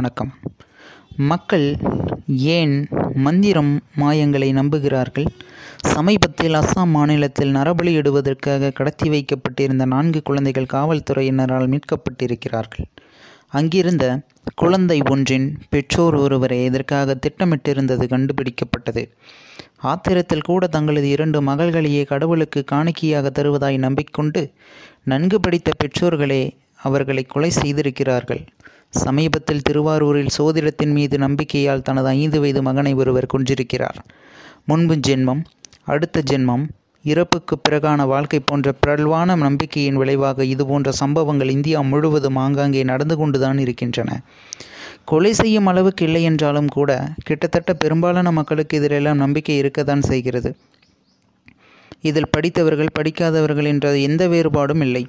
வணக்கம். மக்கள் ஏன் மந்திரம் மாயங்களை நம்புகிறார்கள்? சமீபத்தில் அஸ்ஸாம் மாநிலத்தில் நரபலி இடுவதற்காக கடத்தி வைக்கப்பட்டிருந்த நான்கு குழந்தைகள் காவல்துறையினரால் மீட்கப்பட்டிருக்கிறார்கள். அங்கிருந்த குழந்தை ஒன்றின் பெற்றோர் ஒருவரை இதற்காக திட்டமிட்டிருந்தது கண்டுபிடிக்கப்பட்டது. ஆத்திரத்தில் கூட தங்களது இரண்டு மகள்களையே கடவுளுக்கு காணிக்கையாக தருவதாய் நம்பிக்கொண்டு நன்கு படித்த பெற்றோர்களே அவர்களை கொலை செய்திருக்கிறார்கள். சமீபத்தில் திருவாரூரில் சோதிடத்தின் மீது நம்பிக்கையால் தனது ஐந்து வயது மகனை ஒருவர் கொன்றிருக்கிறார். முன்பு ஜென்மம் அடுத்த ஜென்மம் இறப்புக்கு பிறகான வாழ்க்கை போன்ற பிரல்வான நம்பிக்கையின் விளைவாக இதுபோன்ற சம்பவங்கள் இந்தியா முழுவதும் ஆங்காங்கே நடந்து கொண்டுதான் இருக்கின்றன. கொலை செய்யும் அளவுக்கு இல்லை என்றாலும் கூட கிட்டத்தட்ட பெரும்பாலான மக்களுக்கு இதிலெல்லாம் நம்பிக்கை இருக்கத்தான் செய்கிறது. இதில் படித்தவர்கள் படிக்காதவர்கள் என்ற எந்த வேறுபாடும் இல்லை.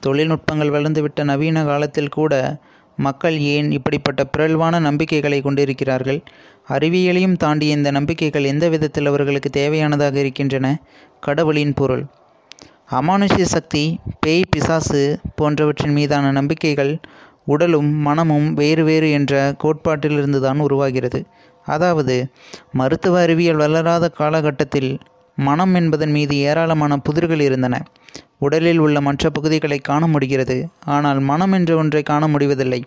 தொழில்நுட்பங்கள் வளர்ந்துவிட்ட நவீன காலத்தில் கூட மக்கள் ஏன் இப்படிப்பட்ட பிறழ்வான நம்பிக்கைகளை கொண்டிருக்கிறார்கள்? அறிவியலையும் தாண்டிய இந்த நம்பிக்கைகள் எந்த விதத்தில் அவர்களுக்கு தேவையானதாக இருக்கின்றன? கடவுளின் பொருள். அமானுஷ்ய சக்தி பேய் பிசாசு போன்றவற்றின் மீதான நம்பிக்கைகள் உடலும் மனமும் வேறு வேறு என்ற கோட்பாட்டிலிருந்து தான் உருவாகிறது. அதாவது மருத்துவ அறிவியல் வளராத காலகட்டத்தில் மனம் என்பதன் மீது ஏராளமான புதிர்கள் இருந்தன. உடலில் உள்ள மற்ற பகுதிகளை காண முடிகிறது. ஆனால் மனம் என்ற ஒன்றை காண முடிவதில்லை.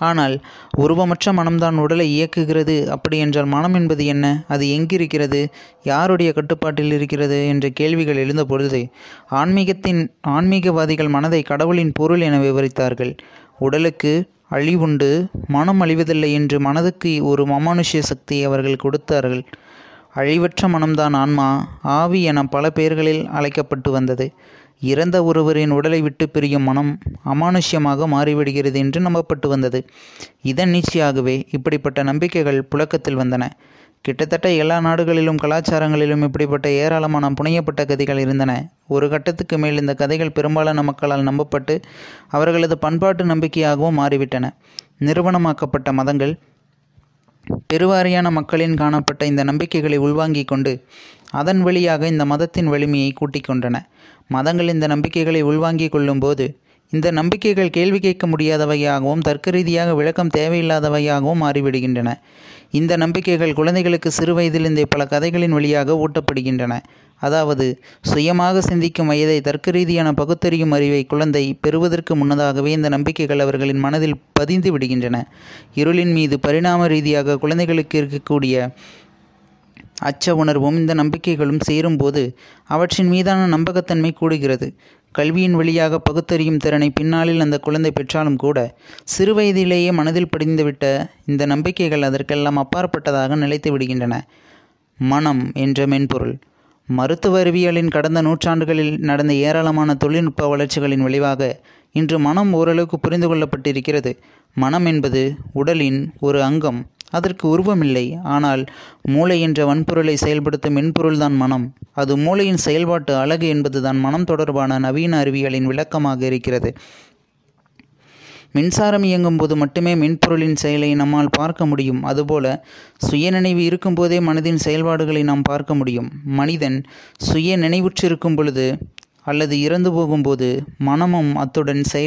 ஆனால் உருவமற்ற மனம்தான் உடலை இயக்குகிறது. அப்படி என்றால் மனம் என்பது என்ன? அது எங்கிருக்கிறது? யாருடைய கட்டுப்பாட்டில் இருக்கிறது? என்ற கேள்விகள் எழுந்தபொழுது ஆன்மீகத்தின் ஆன்மீகவாதிகள் மனதை கடவுளின் பொருள் என விவரித்தார்கள். உடலுக்கு அழிவுண்டு மனம் அழிவதில்லை என்று மனதுக்கு ஒரு மமானுஷ்ய சக்தியை அவர்கள் கொடுத்தார்கள். அழிவற்ற மனம்தான் ஆன்மா ஆவி என பல பெயர்களில் அழைக்கப்பட்டு வந்தது. இறந்த ஒருவரின் உடலை விட்டு பிரியும் மனம் அமானுஷ்யமாக மாறிவிடுகிறது என்று நம்பப்பட்டு வந்தது. இதன் நீட்சியாகவே இப்படிப்பட்ட நம்பிக்கைகள் புழக்கத்தில் வந்தன. கிட்டத்தட்ட எல்லா நாடுகளிலும் கலாச்சாரங்களிலும் இப்படிப்பட்ட ஏராளமான புனையப்பட்ட கதைகள் இருந்தன. ஒரு கட்டத்துக்கு மேல் இந்த கதைகள் பெரும்பாலான மக்களால் நம்பப்பட்டு அவர்களது பண்பாட்டு நம்பிக்கையாகவும் மாறிவிட்டன. நிறுவனமாக்கப்பட்ட மதங்கள் பெருவாரியான மக்களின் காணப்பட்ட இந்த நம்பிக்கைகளை உள்வாங்கிக் கொண்டு அதன் வழியாக இந்த மதத்தின் வலிமையை கூட்டிக் கொண்டன. மதங்கள் இந்த நம்பிக்கைகளை உள்வாங்கிக் கொள்ளும்போது இந்த நம்பிக்கைகள் கேள்வி கேட்க முடியாதவையாகவும் தர்க்க ரீதியாக விளக்கம் தேவையில்லாதவையாகவும் மாறிவிடுகின்றன. இந்த நம்பிக்கைகள் குழந்தைகளுக்கு சிறு வயதிலிருந்தே பல கதைகளின் வழியாக ஊட்டப்படுகின்றன. அதாவது சுயமாக சிந்திக்கும் வயதை தர்க்க ரீதியான பகுத்தறியும் அறிவை குழந்தை பெறுவதற்கு முன்னதாகவே இந்த நம்பிக்கைகள் அவர்களின் மனதில் பதிந்து விடுகின்றன. இருளின் மீது பரிணாம ரீதியாக குழந்தைகளுக்கு இருக்கக்கூடிய அச்ச உணர்வும் இந்த நம்பிக்கைகளும் சேரும்போது அவற்றின் மீதான நம்பகத்தன்மை கூடுகிறது. கல்வியின் வழியாக பகுத்தறியும் திறனை பின்னாளில் அந்த குழந்தை பெற்றாலும் கூட சிறுவயதிலேயே மனதில் படிந்துவிட்ட இந்த நம்பிக்கைகள் அதற்கெல்லாம் அப்பாற்பட்டதாக நிலைத்து விடுகின்றன. மனம் என்ற மென்பொருள். மருத்துவ அறிவியலின் கடந்த நூற்றாண்டுகளில் நடந்த ஏராளமான தொழில்நுட்ப வளர்ச்சிகளின் விளைவாக இன்று மனம் ஓரளவுக்கு புரிந்து கொள்ளப்பட்டிருக்கிறது. மனம் என்பது உடலின் ஒரு அங்கம். அதற்கு உருவமில்லை. ஆனால் மூளை என்ற வன்பொருளை செயல்படுத்தும் மென்பொருள்தான் மனம். அது மூளையின் செயல்பாட்டு அழகு என்பதுதான் மனம் தொடர்பான நவீன அறிவியலின் விளக்கமாக இருக்கிறது. மின்சாரம் இயங்கும் போது மட்டுமே மென்பொருளின் செயலை நம்மால் பார்க்க முடியும். அதுபோல சுய நினைவு இருக்கும்போதே மனதின் செயல்பாடுகளை நாம் பார்க்க முடியும். மனிதன் சுய நினைவுற்றிருக்கும் பொழுது அல்லது இறந்து போகும்போது மனமும் அத்துடன் செயல்